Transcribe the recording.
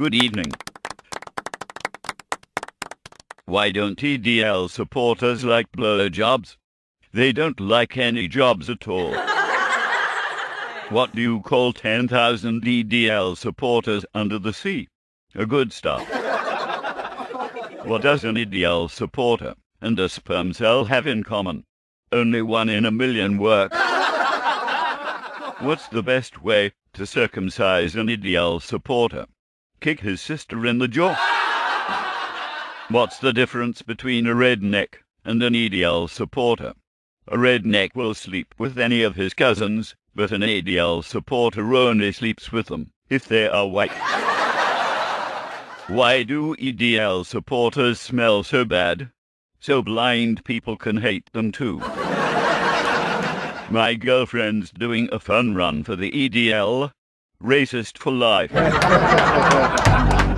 Good evening. Why don't EDL supporters like blowjobs? They don't like any jobs at all. what do you call 10,000 EDL supporters under the sea? A good start. what does an EDL supporter and a sperm cell have in common? Only one in a million works. What's the best way to circumcise an EDL supporter? Kick his sister in the jaw. What's the difference between a redneck and an EDL supporter? A redneck will sleep with any of his cousins, but an EDL supporter only sleeps with them if they are white. Why do EDL supporters smell so bad? So blind people can hate them too. My girlfriend's doing a fun run for the EDL. Racist for life.